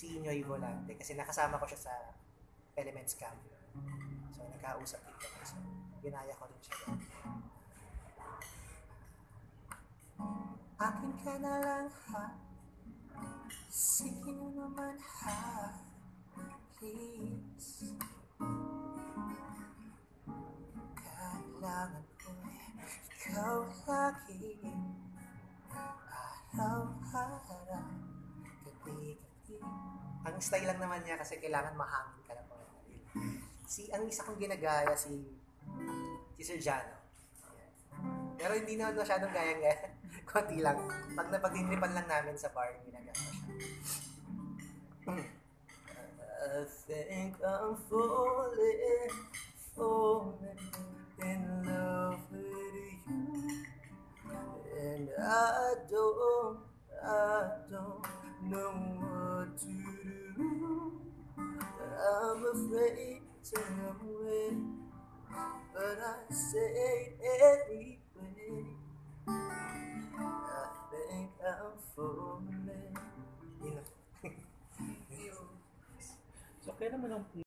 si Inoy Volante kasi nakasama ko siya sa Elements Camp. So, nagkausap din kami. So, ginaya ko rin siya. Akin ka na lang ha Sino naman ha Please Kailangan ko ikaw lagi Ang style lang naman niya kasi kailangan mahangin ka na po. Si, ang isa kong ginagaya si si Sir. Pero hindi naman masyadong gaya-gaya. Konti lang. Pag napagdinripan lang namin sa bar, ginagawa siya. I think I'm falling, falling in love with you. And I don't, I don't afraid to know but I say it anyway. I think I'm falling. Yeah. So okay